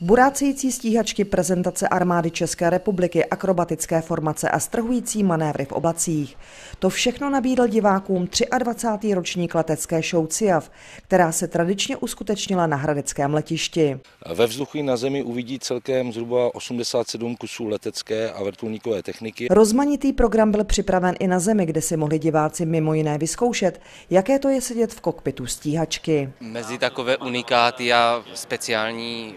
Burácející stíhačky, prezentace armády České republiky, akrobatické formace a strhující manévry v oblacích. To všechno nabídl divákům 23. ročník letecké show CIAV, která se tradičně uskutečnila na Hradeckém letišti. Ve vzduchu na zemi uvidí celkem zhruba 87 kusů letecké a vrtulníkové techniky. Rozmanitý program byl připraven i na zemi, kde si mohli diváci mimo jiné vyzkoušet, jaké to je sedět v kokpitu stíhačky. Mezi takové unikáty a speciální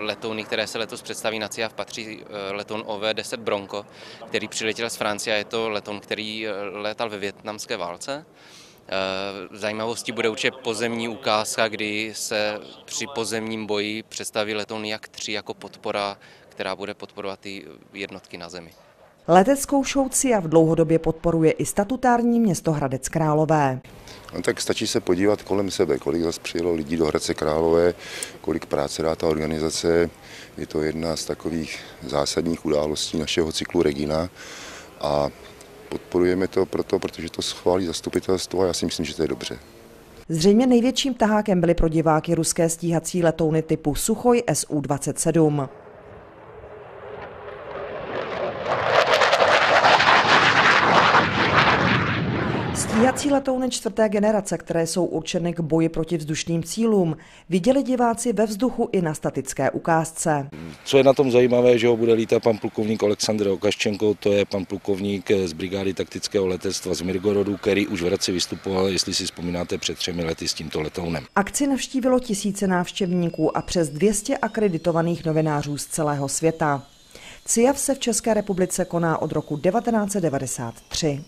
letouny, které se letos představí na CIAF, patří eh, letoun OV-10 Bronco, který přiletěl z Francie a je to letoun, který eh, létal ve větnamské válce. Eh, zajímavostí bude určitě pozemní ukázka, kdy se při pozemním boji představí letoun jak 3 jako podpora, která bude podporovat ty jednotky na zemi. Leteckou show CIAF dlouhodobě podporuje i statutární město Hradec Králové. No, tak stačí se podívat kolem sebe, kolik zase přijelo lidí do Hradce Králové, kolik práce dá ta organizace. Je to jedna z takových zásadních událostí našeho cyklu Regina a podporujeme to proto, protože to schválí zastupitelstvo a já si myslím, že to je dobře. Zřejmě největším tahákem byly pro diváky ruské stíhací letouny typu Suchoj Su-27. Stíhací letouny čtvrté generace, které jsou určeny k boji proti vzdušným cílům, viděli diváci ve vzduchu i na statické ukázce. Co je na tom zajímavé, že ho bude lítat pan plukovník Aleksandr Okaščenko, to je pan plukovník z brigády taktického letectva z Mirgorodu, který už v Hradci vystupoval, jestli si vzpomínáte, před třemi lety s tímto letounem. Akci navštívilo tisíce návštěvníků a přes 200 akreditovaných novinářů z celého světa. CIAV se v České republice koná od roku 1993.